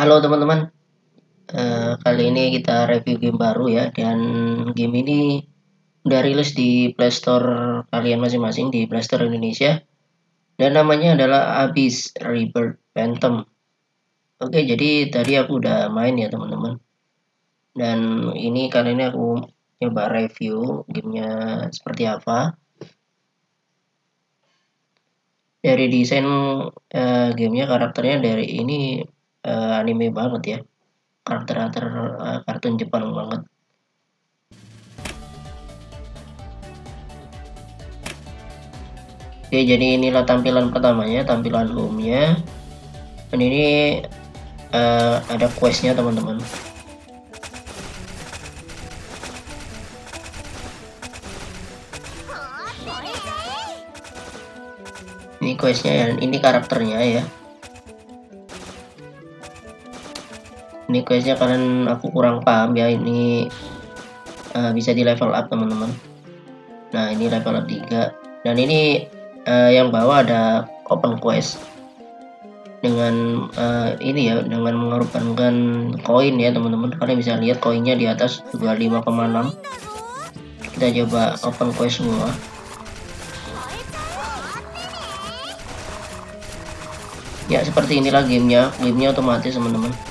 Halo teman-teman, uh, kali ini kita review game baru ya dan game ini udah rilis di Playstore kalian masing-masing di Playstore Indonesia dan namanya adalah Abyss Rebirth Phantom. Oke, jadi tadi aku udah main ya teman-teman. Dan ini kali ini aku coba review gamenya seperti apa. Dari desain uh, gamenya karakternya dari ini uh, anime banget ya. Karakter-karakter uh, kartun Jepang banget. Oke jadi inilah tampilan pertamanya tampilan roomnya dan ini uh, ada questnya teman-teman. Ini questnya dan ini karakternya ya ini questnya kalian aku kurang paham ya ini uh, bisa di level up teman-teman. Nah ini level up 3 dan ini uh, yang bawah ada open quest. Dengan uh, ini ya dengan mengorbankan koin ya teman-teman. Kalian bisa lihat koinnya di atas 25,6 kita coba open quest semua. Ya seperti inilah gamenya. Gamenya otomatis teman-teman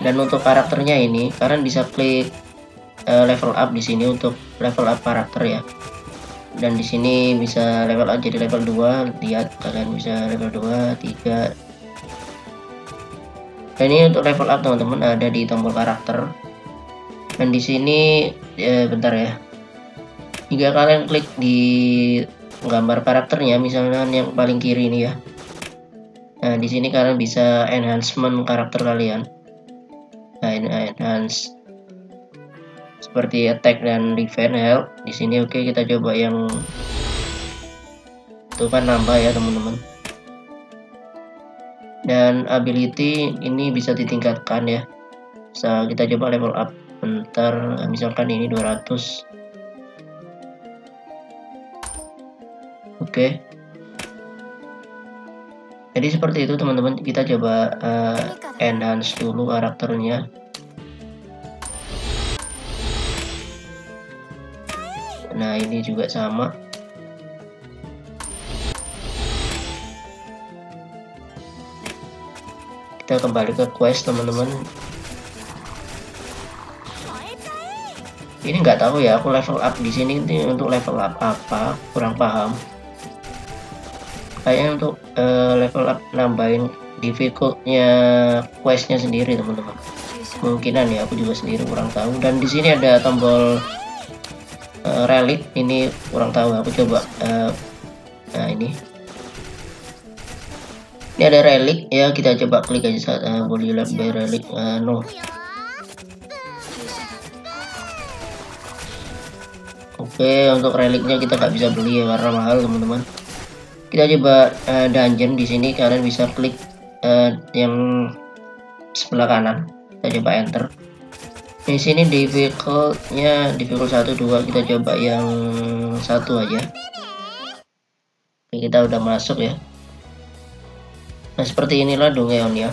dan untuk karakternya ini kalian bisa klik uh, level up di sini untuk level up karakter ya. Dan di sini bisa level up jadi level 2 lihat kalian bisa level 2 3 dan ini untuk level up teman-teman ada di tombol karakter. Dan di sini ya, bentar ya. Jika kalian klik di gambar karakternya misalnya yang paling kiri ini ya. Nah di sini kalian bisa enhancement karakter kalian enhance seperti attack dan defense health di sini oke okay, kita coba yang itu kan nambah ya teman-teman. Dan ability ini bisa ditingkatkan ya. Bisa kita coba level up bentar. Misalkan ini 200 oke. Okay jadi seperti itu teman-teman. Kita coba uh, enhance dulu karakternya nah ini juga sama. Kita kembali ke quest teman-teman. Ini nggak tahu ya aku level up di sini untuk level up apa? Kurang paham. Kayaknya untuk uh, level up nambahin difficultnya questnya sendiri teman-teman. Kemungkinan ya aku juga sendiri kurang tahu. Dan di sini ada tombol uh, relic ini kurang tahu aku coba uh, nah ini. Ini ada relic ya kita coba klik aja saat uh, boleh lihat by relic uh, no oke untuk reliknya kita nggak bisa beli ya karena mahal teman-teman. Kita coba uh, dungeon di sini kalian bisa klik uh, yang sebelah kanan. Kita coba enter di sini difficultnya difficult 1 2 kita coba yang satu aja. Oke, kita udah masuk ya. Nah seperti inilah Dungeon ya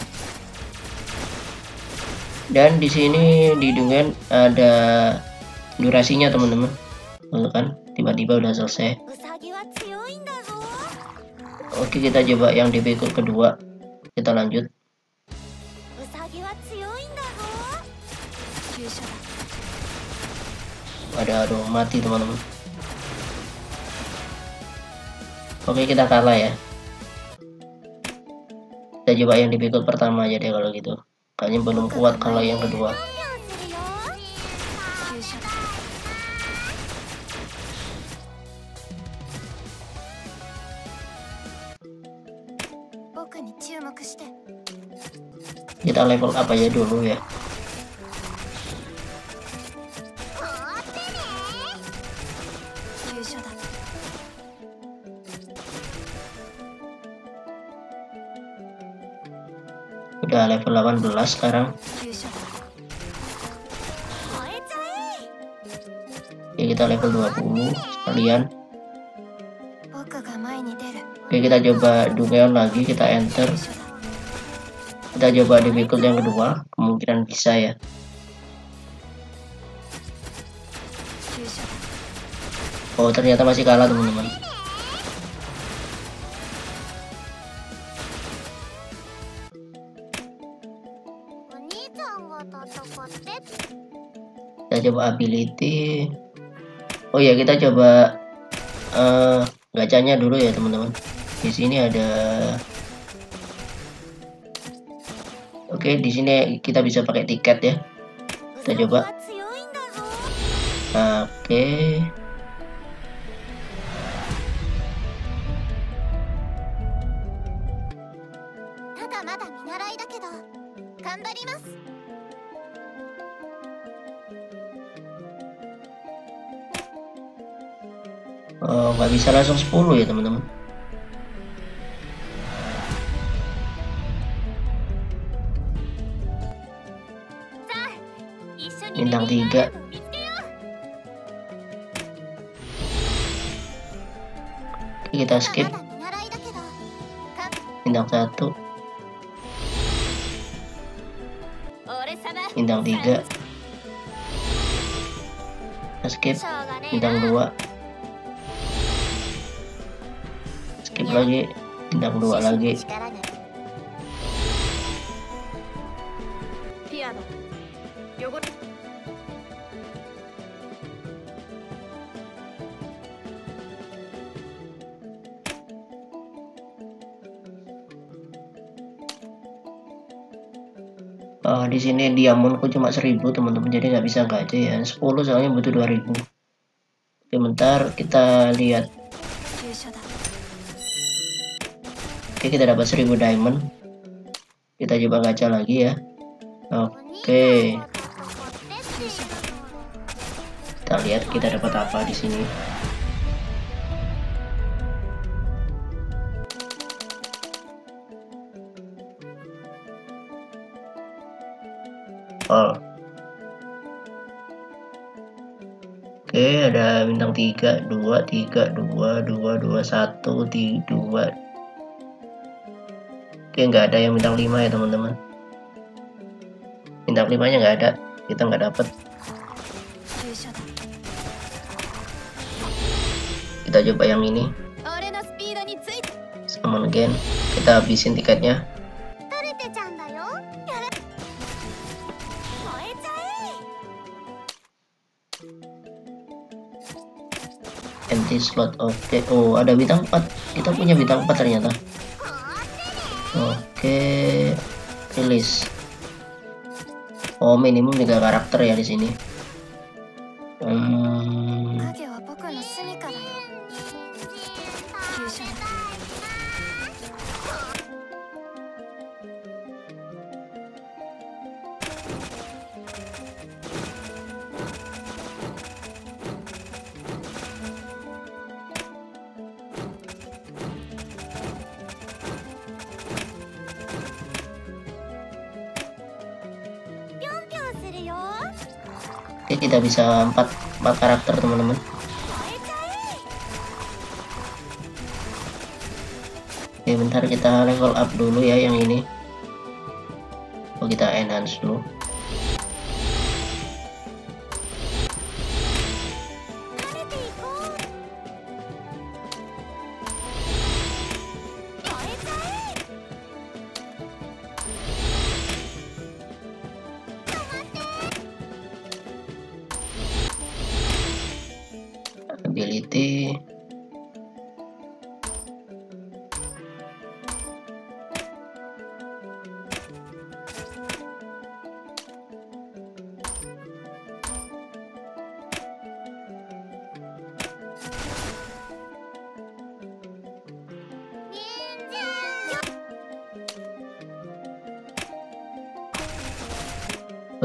dan di sini di Dungeon ada durasinya teman-teman. Kan tiba-tiba udah selesai. Oke kita coba yang di vehicle kedua. Kita lanjut Ada aduh mati teman-teman. Oke kita kalah ya. Kita coba yang di vehicle pertama aja deh kalau gitu. Kayaknya belum kuat kalau yang kedua. Kita level up aja dulu ya udah level 18 sekarang. Ya kita level 20 sekalian. Oke kita coba Dungeon lagi kita enter. Kita coba difficult yang kedua kemungkinan bisa ya. Oh ternyata masih kalah teman-teman coba ability. Oh ya kita coba uh, gacanya dulu ya teman-teman. Di sini ada oke di sini kita bisa pakai tiket ya. Kita coba. Oke. Oh, nggak bisa langsung 10 ya teman-teman. Bintang 3 kita skip. Bintang 1 bintang 3 skip. Bintang 2 lagi. Bintang dua lagi. Uh, di sini diamondku cuma 1000 teman-teman. Jadi nggak bisa gacha ya. 10 soalnya butuh 2000 oke bentar kita lihat Oke kita dapat 1000 diamond. Kita coba gacha lagi ya. Oke. Kita lihat kita dapat apa di sini. Oh Oke, ada bintang 3, 2, 3, 2, 2, 2, 1, 2, Oke nggak ada yang bintang 5 ya teman-teman. Bintang 5 nya nggak ada. Kita nggak dapet. Kita coba yang ini. Summon again. Kita habisin tiketnya. Empty slot oke. Okay. oh ada bintang 4 kita punya bintang 4 ternyata rilis oh minimum tiga karakter ya di sini hmm. Oke kita bisa empat empat karakter teman-teman. Oke bentar kita level up dulu ya yang ini. Oh kita enhance dulu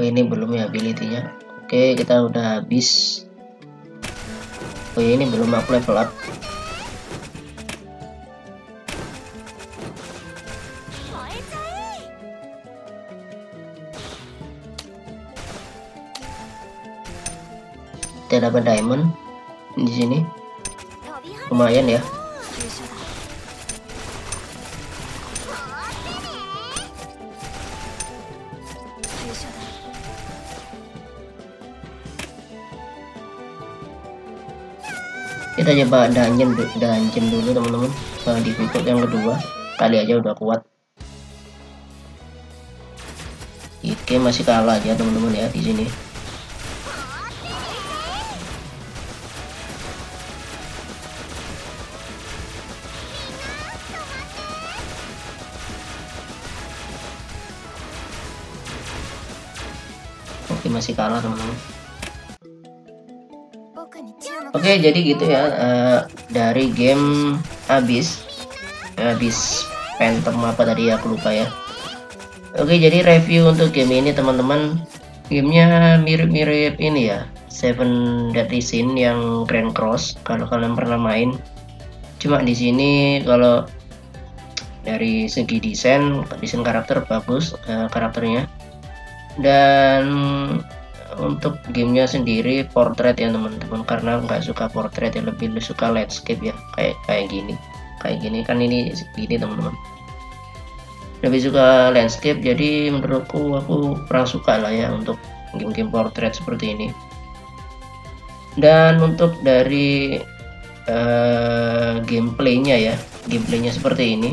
Oh ini belum ya ability-nya. Oke, kita udah habis. Oh ini belum aku level up. Kita dapat diamond di sini. Lumayan ya kita coba dungeon dungeon dulu teman-teman. Di fitur yang kedua kali aja udah kuat. Oke masih kalah aja teman-teman ya di sini. Oke masih kalah teman-teman Oke jadi gitu ya uh, dari game habis habis Phantom apa tadi aku lupa ya. Oke jadi review untuk game ini teman-teman. Gamenya mirip-mirip ini ya Seven Deadly Sin yang Grand Cross kalau kalian pernah main. Cuma di sini kalau dari segi desain desain karakter bagus uh, karakternya. Dan untuk gamenya sendiri portrait ya teman-teman. Karena nggak suka portrait ya lebih suka landscape ya. Kayak kayak gini. Kayak gini kan ini gini teman-teman. Lebih suka landscape jadi menurutku aku kurang suka lah ya untuk game-game portrait seperti ini. Dan untuk dari uh, gameplaynya ya gameplaynya seperti ini.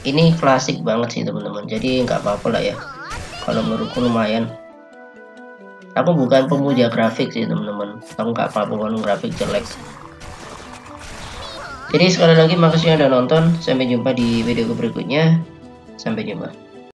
Ini klasik banget sih teman-teman. Jadi nggak apa-apa lah ya kalau menurutku lumayan aku bukan pemuja grafik sih teman-teman aku nggak apa-apa grafik jelek jadi sekali lagi makasih yang udah nonton. Sampai jumpa di video berikutnya. Sampai jumpa.